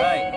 right